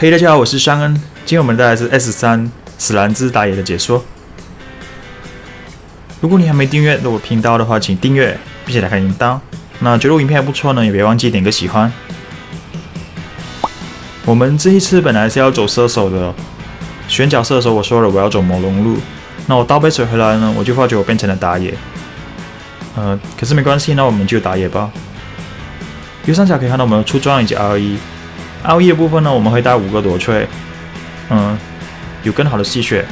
嘿，大家好，我是尚恩。今天我们带来是 S 三史兰兹打野的解说。如果你还没订阅我频道的话，请订阅并且打开铃铛。那觉得我影片还不错呢，也别忘记点个喜欢。我们这一次本来是要走射手的，选角色的时候我说了我要走魔龙路。那我倒杯水回来呢，我就发觉我变成了打野。呃，可是没关系，那我们就打野吧。右上角可以看到我们的出装以及 RE。奥义的部分呢，我们会带五个夺萃，嗯，有更好的吸血。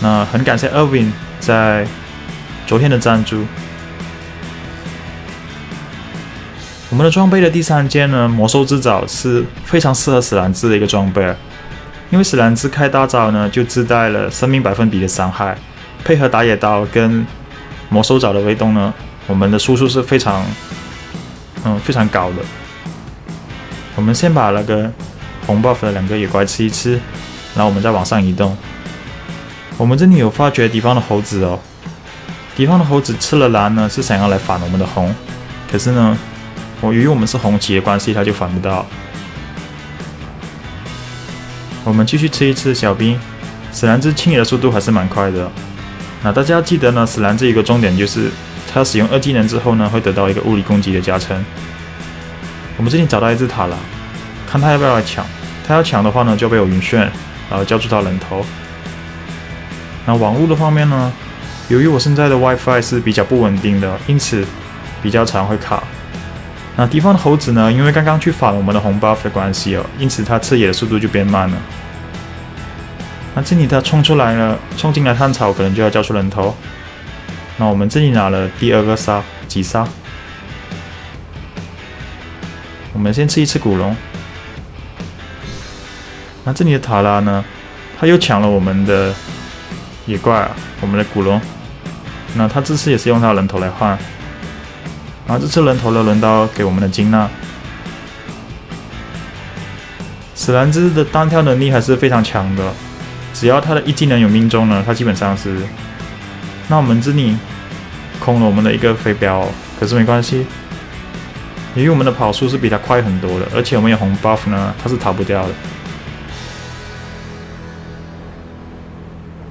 那很感谢 Erwin 在昨天的赞助。我们的装备的第三件呢，魔兽之爪是非常适合史兰兹的一个装备，因为史兰兹开大招呢就自带了生命百分比的伤害，配合打野刀跟魔兽爪的威动呢，我们的输出是非常，嗯，非常高的。我们先把那个红 buff 的两个野怪吃一吃，然后我们再往上移动。我们这里有发觉敌方的猴子哦，敌方的猴子吃了蓝呢，是想要来反我们的红，可是呢，我由于我们是红旗的关系，他就反不到。我们继续吃一吃小兵，史兰之清野的速度还是蛮快的。那大家要记得呢，史兰兹一个重点就是，他使用二技能之后呢，会得到一个物理攻击的加成。我们这里找到一只塔了，看他要不要来抢。他要抢的话呢，就被我云眩，然后交出他人头。那网络的方面呢，由于我现在的 WiFi 是比较不稳定的，因此比较常会卡。那敌方的猴子呢，因为刚刚去反我们的红 buff 的关系哦，因此他吃野的速度就变慢了。那这里他冲出来了，冲进来探草，可能就要交出人头。那我们这里拿了第二个杀，击杀。我们先吃一次古龙。那这里的塔拉呢？他又抢了我们的野怪啊，我们的古龙。那他这次也是用他人头来换。然后这次人头呢，轮到给我们的金娜。史兰兹的单挑能力还是非常强的，只要他的一技能有命中呢，他基本上是。那我们这里空了我们的一个飞镖，可是没关系。因为我们的跑速是比他快很多的，而且我们有红 buff 呢，他是逃不掉的。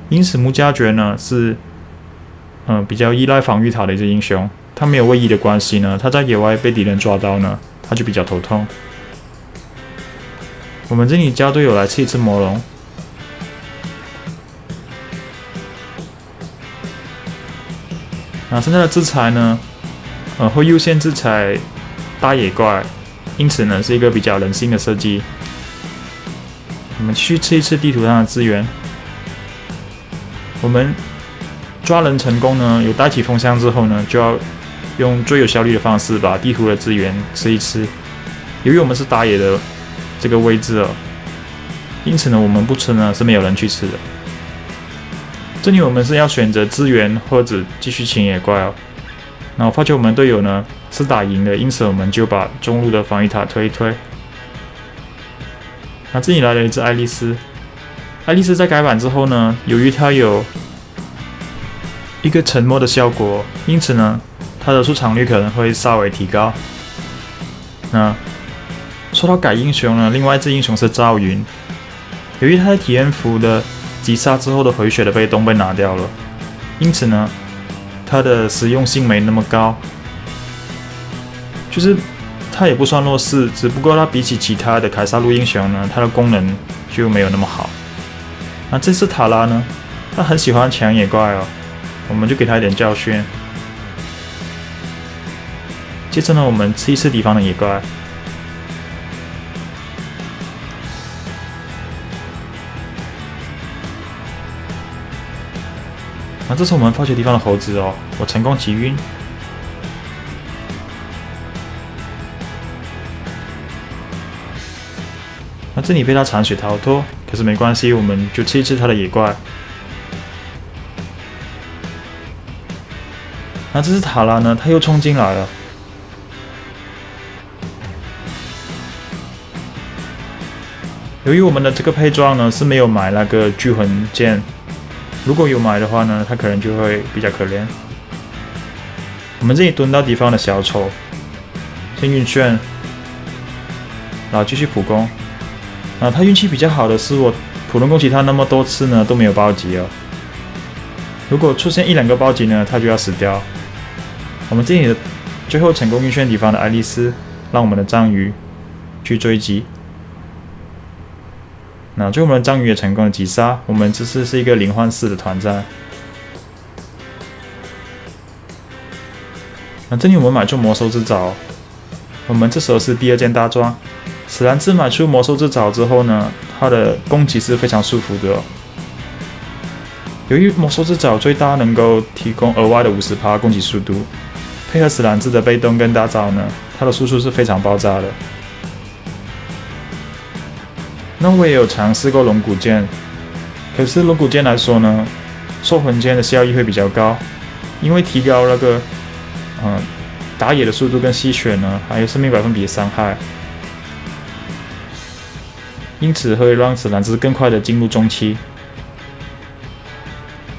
因此穆加爵呢是，嗯，比较依赖防御塔的一只英雄。他没有位移的关系呢，他在野外被敌人抓到呢，他就比较头痛。我们这里叫队友来吃一次魔龙。那现在的制裁呢，呃，会优先制裁。大野怪，因此呢是一个比较人性的设计。我们去吃一次地图上的资源。我们抓人成功呢，有带起风箱之后呢，就要用最有效率的方式把地图的资源吃一吃。由于我们是打野的这个位置哦，因此呢我们不吃呢是没有人去吃的。这里我们是要选择资源或者继续清野怪哦。那我发觉我们队友呢是打赢的，因此我们就把中路的防御塔推一推。那这里来了一只爱丽丝，爱丽丝在改版之后呢，由于它有一个沉默的效果，因此呢，它的出场率可能会稍微提高。那说到改英雄呢，另外一只英雄是赵云，由于他的体验服的击杀之后的回血的被动被拿掉了，因此呢。它的实用性没那么高，就是它也不算弱势，只不过它比起其他的凯撒路英雄呢，它的功能就没有那么好。那这次塔拉呢，他很喜欢抢野怪哦，我们就给他一点教训。接着呢，我们吃一次敌方的野怪。那这是我们发掘敌方的猴子哦，我成功击晕。这里被他残血逃脱，可是没关系，我们就吃一吃他的野怪。那这只塔拉呢？他又冲进来了。由于我们的这个配装呢是没有买那个聚魂剑，如果有买的话呢，他可能就会比较可怜。我们这里蹲到敌方的小丑，先晕眩，然后继续普攻。啊，他运气比较好的是我普通攻击他那么多次呢都没有暴击哦。如果出现一两个暴击呢，他就要死掉。我们这里的最后成功晕眩敌方的爱丽丝，让我们的章鱼去追击。那最后我们的章鱼也成功的击杀。我们这次是一个零换四的团战。那这里我们买出魔兽之爪，我们这时候是第二件大装。史兰兹买出魔兽之爪之后呢，它的攻击是非常舒服的。由于魔兽之爪最大能够提供额外的五十攻击速度，配合史兰兹的被动跟大招呢，它的输出是非常爆炸的。那我也有尝试过龙骨剑，可是龙骨剑来说呢，兽魂剑的效益会比较高，因为提高那个，嗯，打野的速度跟吸血呢，还有生命百分比的伤害，因此会让史兰兹更快的进入中期。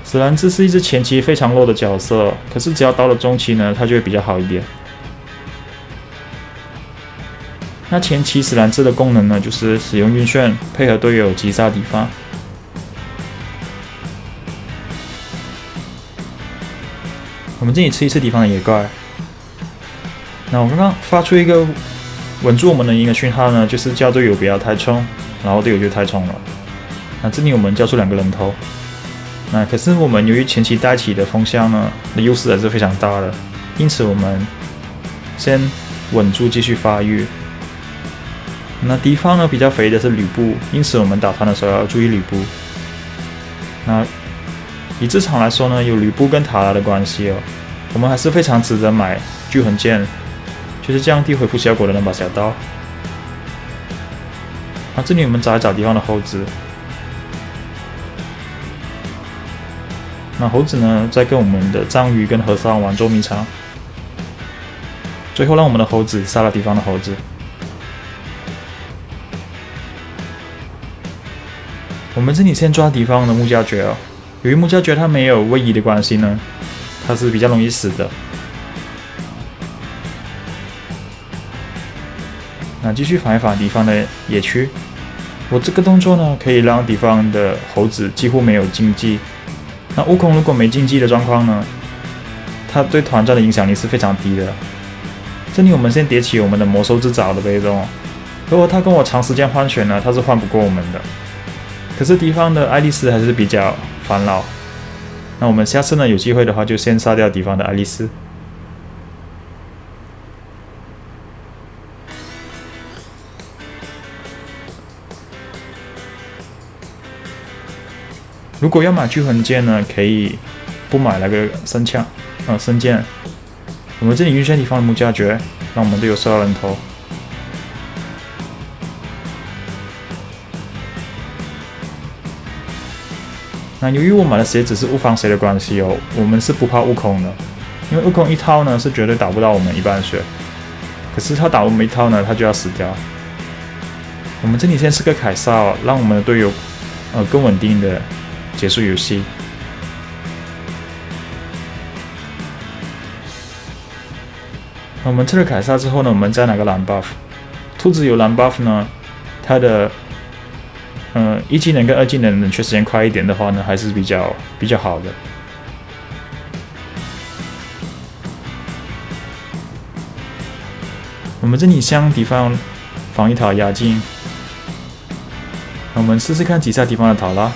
史兰兹是一只前期非常弱的角色，可是只要到了中期呢，它就会比较好一点。那前期史兰兹的功能呢，就是使用晕眩配合队友击杀敌方。我们这里吃一次敌方的野怪。那我刚刚发出一个稳住我们的一个讯号呢，就是叫队友不要太冲，然后队友就太冲了。那这里我们交出两个人头。那可是我们由于前期带起的风向呢，的优势还是非常大的，因此我们先稳住继续发育。那敌方呢比较肥的是吕布，因此我们打团的时候要注意吕布。那以这场来说呢，有吕布跟塔拉的关系哦，我们还是非常值得买巨魂剑，就是降低回复效果的那把小刀。那这里我们找一找敌方的猴子。那猴子呢在跟我们的章鱼跟和尚玩捉迷藏，最后让我们的猴子杀了敌方的猴子。我们这里先抓敌方的木家爵哦，由于木家爵它没有位移的关系呢，它是比较容易死的。那继续反一反敌方的野区，我这个动作呢可以让敌方的猴子几乎没有经济。那悟空如果没经济的状况呢，他对团战的影响力是非常低的。这里我们先叠起我们的魔兽之爪的被动，如果他跟我长时间换血呢，他是换不过我们的。可是敌方的爱丽丝还是比较烦恼，那我们下次呢有机会的话就先杀掉敌方的爱丽丝。如果要买聚魂剑呢，可以不买那个升枪，呃，升剑。我们这里晕眩敌方的木加爵，让我们队友收到人头。那由于我买的鞋子是悟方鞋的关系哦，我们是不怕悟空的，因为悟空一套呢是绝对打不到我们一半血，可是他打我们一套呢，他就要死掉。我们这里先是个凯撒，让我们的队友呃更稳定的结束游戏。我们吃了凯撒之后呢，我们再拿个蓝 buff，兔子有蓝 buff 呢，它的。嗯，一技能跟二技能冷却时间快一点的话呢，还是比较比较好的。我们这里向敌方防御塔压境，我们试试看击杀敌方的塔拉。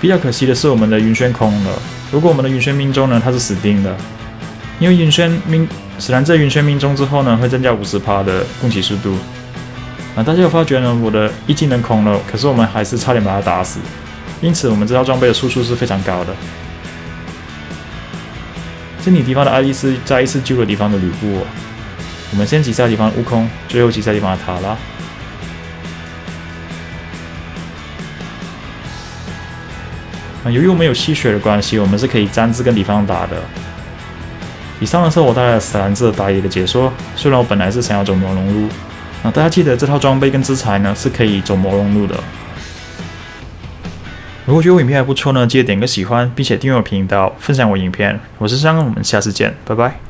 比较可惜的是，我们的晕眩空了。如果我们的晕眩命中呢，它是死定的，因为晕眩命史兰这晕眩命中之后呢，会增加五十趴的攻击速度。啊，大家有发觉呢？我的一技能空了，可是我们还是差点把他打死。因此，我们这套装备的输出是非常高的。这里敌方的爱丽丝再一次救了敌方的吕布。我们先击杀敌方的悟空，最后击杀敌方的塔拉。啊，由于我们有吸血的关系，我们是可以站姿跟敌方打的。以上呢是我带来死兰兹打野的解说。虽然我本来是想要走魔龙路。啊，大家记得这套装备跟资材呢是可以走魔龙路的。如果觉得我影片还不错呢，记得点个喜欢，并且订阅我频道，分享我影片。我是香，我们下次见，拜拜。